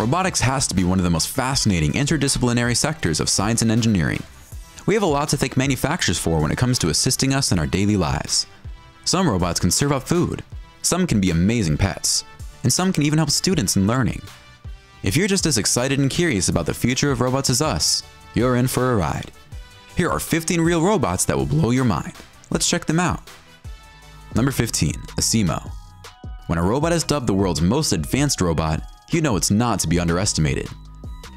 robotics has to be one of the most fascinating interdisciplinary sectors of science and engineering. We have a lot to thank manufacturers for when it comes to assisting us in our daily lives. Some robots can serve up food, some can be amazing pets, and some can even help students in learning. If you're just as excited and curious about the future of robots as us, you're in for a ride. Here are 15 real robots that will blow your mind. Let's check them out. Number 15, Asimo. When a robot is dubbed the world's most advanced robot, you know it's not to be underestimated.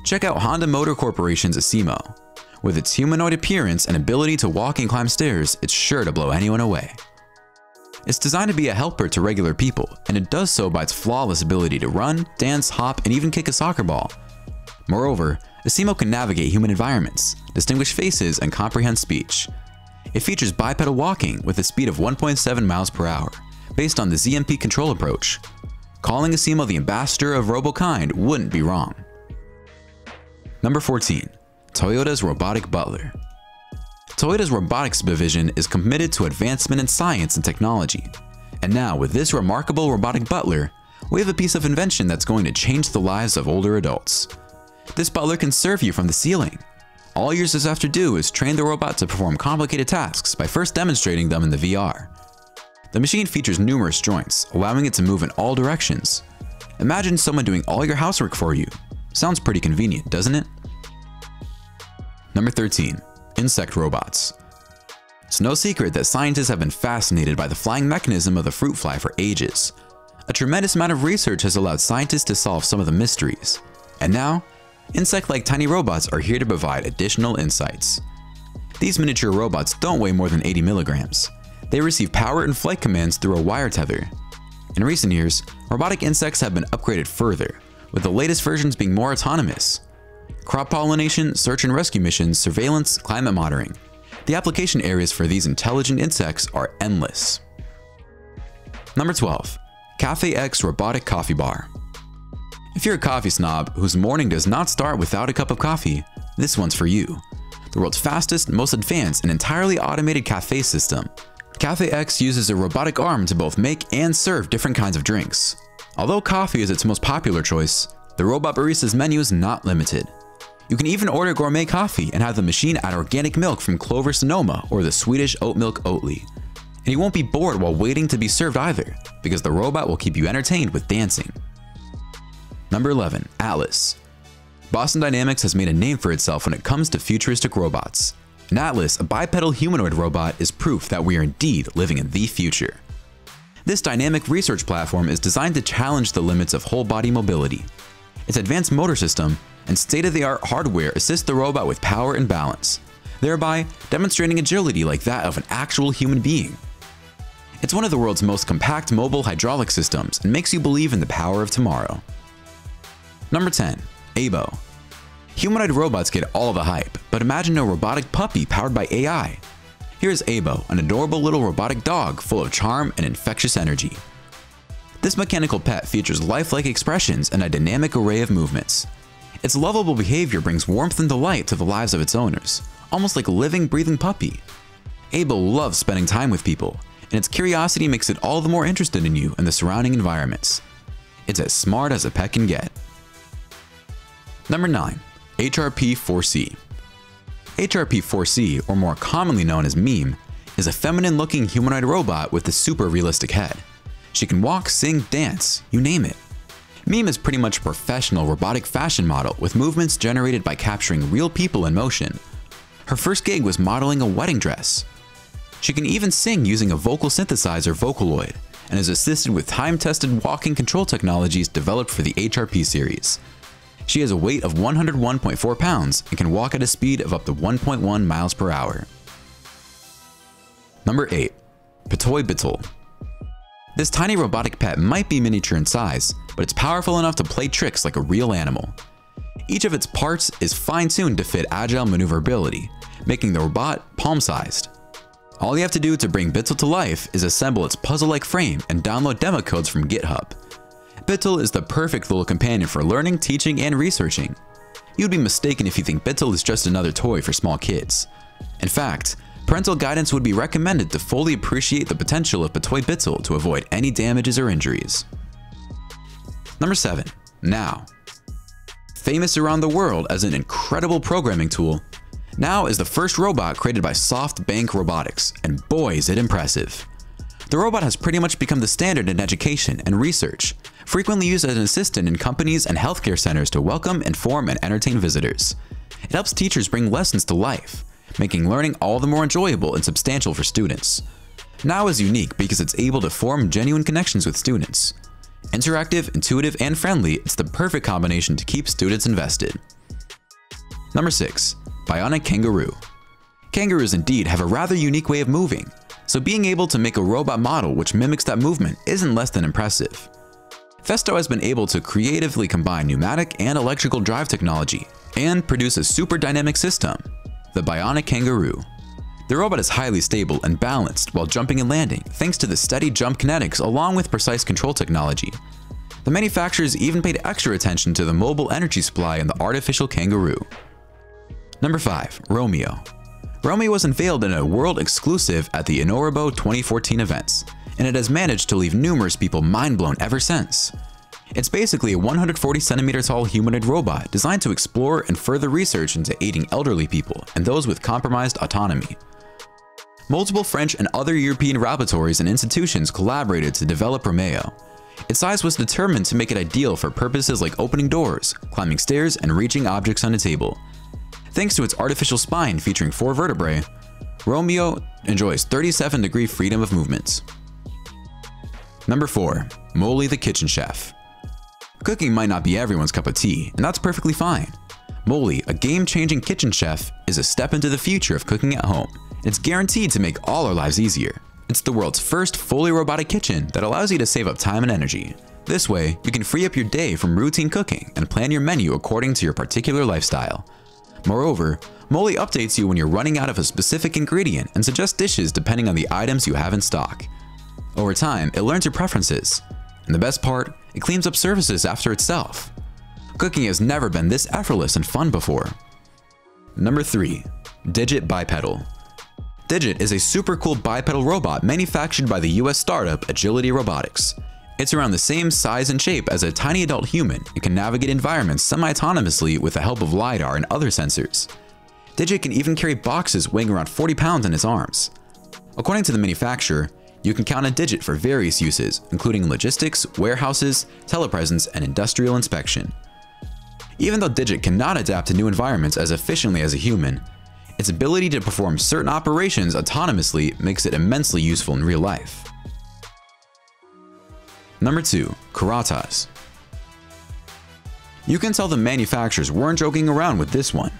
Check out Honda Motor Corporation's Asimo. With its humanoid appearance and ability to walk and climb stairs, it's sure to blow anyone away. It's designed to be a helper to regular people, and it does so by its flawless ability to run, dance, hop, and even kick a soccer ball. Moreover, Asimo can navigate human environments, distinguish faces, and comprehend speech. It features bipedal walking with a speed of 1.7 miles per hour, based on the ZMP control approach. Calling Asimo the ambassador of RoboKind wouldn't be wrong. Number 14. Toyota's Robotic Butler Toyota's robotics division is committed to advancement in science and technology. And now, with this remarkable robotic butler, we have a piece of invention that's going to change the lives of older adults. This butler can serve you from the ceiling. All yours just have to do is train the robot to perform complicated tasks by first demonstrating them in the VR. The machine features numerous joints, allowing it to move in all directions. Imagine someone doing all your housework for you. Sounds pretty convenient, doesn't it? Number 13 insect robots. It's no secret that scientists have been fascinated by the flying mechanism of the fruit fly for ages. A tremendous amount of research has allowed scientists to solve some of the mysteries. And now, insect-like tiny robots are here to provide additional insights. These miniature robots don't weigh more than 80 milligrams. They receive power and flight commands through a wire tether. In recent years, robotic insects have been upgraded further, with the latest versions being more autonomous crop pollination, search and rescue missions, surveillance, climate monitoring. The application areas for these intelligent insects are endless. Number 12. Cafe X Robotic Coffee Bar. If you're a coffee snob whose morning does not start without a cup of coffee, this one's for you. The world's fastest, most advanced, and entirely automated cafe system. Cafe X uses a robotic arm to both make and serve different kinds of drinks. Although coffee is its most popular choice, the robot barista's menu is not limited. You can even order gourmet coffee and have the machine add organic milk from Clover Sonoma or the Swedish oat milk Oatly. And you won't be bored while waiting to be served either, because the robot will keep you entertained with dancing. Number 11. Atlas. Boston Dynamics has made a name for itself when it comes to futuristic robots. Atlas, a bipedal humanoid robot, is proof that we are indeed living in the future. This dynamic research platform is designed to challenge the limits of whole body mobility. Its advanced motor system and state-of-the-art hardware assist the robot with power and balance, thereby demonstrating agility like that of an actual human being. It's one of the world's most compact mobile hydraulic systems and makes you believe in the power of tomorrow. Number 10. Aibo. Humanoid robots get all the hype, but imagine a robotic puppy powered by AI. Here's Aibo, an adorable little robotic dog full of charm and infectious energy. This mechanical pet features lifelike expressions and a dynamic array of movements. Its lovable behavior brings warmth and delight to the lives of its owners, almost like a living, breathing puppy. Aibo loves spending time with people, and its curiosity makes it all the more interested in you and the surrounding environments. It's as smart as a pet can get. Number 9. HRP-4C HRP-4C, or more commonly known as Miim, is a feminine-looking humanoid robot with a super realistic head. She can walk, sing, dance, you name it. Miim is pretty much a professional robotic fashion model with movements generated by capturing real people in motion. Her first gig was modeling a wedding dress. She can even sing using a vocal synthesizer Vocaloid and is assisted with time-tested walking control technologies developed for the HRP series. She has a weight of 101.4 pounds and can walk at a speed of up to 1.1 miles per hour. Number 8. Petoi Bittle This tiny robotic pet might be miniature in size, but it's powerful enough to play tricks like a real animal. Each of its parts is fine-tuned to fit agile maneuverability, making the robot palm-sized. All you have to do to bring Bittle to life is assemble its puzzle-like frame and download demo codes from GitHub. Bittle is the perfect little companion for learning, teaching, and researching. You'd be mistaken if you think Bittle is just another toy for small kids. In fact, parental guidance would be recommended to fully appreciate the potential of Petoi Bittle to avoid any damages or injuries. Number 7. NAO. famous around the world as an incredible programming tool, NAO is the first robot created by SoftBank Robotics, and boy is it impressive. The robot has pretty much become the standard in education and research, frequently used as an assistant in companies and healthcare centers to welcome, inform, and entertain visitors. It helps teachers bring lessons to life, making learning all the more enjoyable and substantial for students. NAO is unique because it's able to form genuine connections with students. Interactive, intuitive, and friendly, it's the perfect combination to keep students invested. Number 6. Bionic Kangaroo Kangaroos indeed have a rather unique way of moving, so being able to make a robot model which mimics that movement isn't less than impressive. Festo has been able to creatively combine pneumatic and electrical drive technology and produce a super dynamic system, the Bionic Kangaroo. The robot is highly stable and balanced while jumping and landing thanks to the steady jump kinetics along with precise control technology. The manufacturers even paid extra attention to the mobile energy supply in the artificial kangaroo. Number 5. Romeo Romeo was unveiled in a world exclusive at the InnoRobo 2014 events, and it has managed to leave numerous people mind-blown ever since. It's basically a 140 centimeter tall humanoid robot designed to explore and further research into aiding elderly people and those with compromised autonomy. Multiple French and other European laboratories and institutions collaborated to develop Romeo. Its size was determined to make it ideal for purposes like opening doors, climbing stairs, and reaching objects on a table. Thanks to its artificial spine featuring four vertebrae, Romeo enjoys 37 degree freedom of movements. Number 4. Moley the Kitchen Chef Cooking might not be everyone's cup of tea, and that's perfectly fine. Moley, a game-changing kitchen chef, is a step into the future of cooking at home. It's guaranteed to make all our lives easier. It's the world's first fully robotic kitchen that allows you to save up time and energy. This way, you can free up your day from routine cooking and plan your menu according to your particular lifestyle. Moreover, Moley updates you when you're running out of a specific ingredient and suggests dishes depending on the items you have in stock. Over time, it learns your preferences. And the best part, it cleans up surfaces after itself. Cooking has never been this effortless and fun before. Number 3. Digit Bipedal Digit is a super cool bipedal robot manufactured by the US startup Agility Robotics. It's around the same size and shape as a tiny adult human and can navigate environments semi-autonomously with the help of LiDAR and other sensors. Digit can even carry boxes weighing around 40 pounds in its arms. According to the manufacturer, you can count a digit for various uses, including logistics, warehouses, telepresence, and industrial inspection. Even though Digit cannot adapt to new environments as efficiently as a human, its ability to perform certain operations autonomously makes it immensely useful in real life. Number 2. Kuratas You can tell the manufacturers weren't joking around with this one.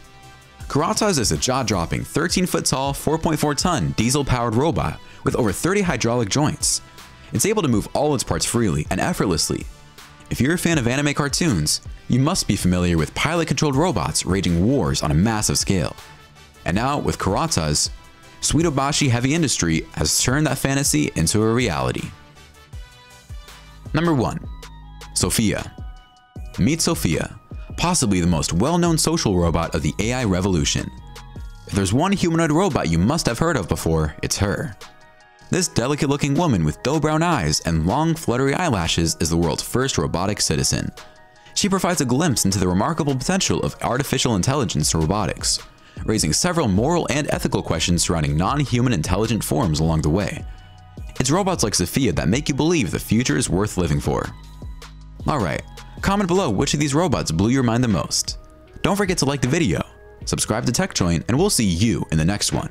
Kuratas is a jaw-dropping 13-foot tall, 4.4-ton diesel-powered robot with over 30 hydraulic joints. It's able to move all its parts freely and effortlessly. If you're a fan of anime cartoons, you must be familiar with pilot-controlled robots raging wars on a massive scale. And now, with Kuratas, Suidobashi Heavy Industry has turned that fantasy into a reality. Number 1. Sophia Meet Sophia, possibly the most well-known social robot of the AI revolution. If there's one humanoid robot you must have heard of before, it's her. This delicate-looking woman with doe brown eyes and long fluttery eyelashes is the world's first robotic citizen. She provides a glimpse into the remarkable potential of artificial intelligence robotics, raising several moral and ethical questions surrounding non-human intelligent forms along the way. It's robots like Sophia that make you believe the future is worth living for. Alright, comment below which of these robots blew your mind the most. Don't forget to like the video, subscribe to TechJoint, and we'll see you in the next one.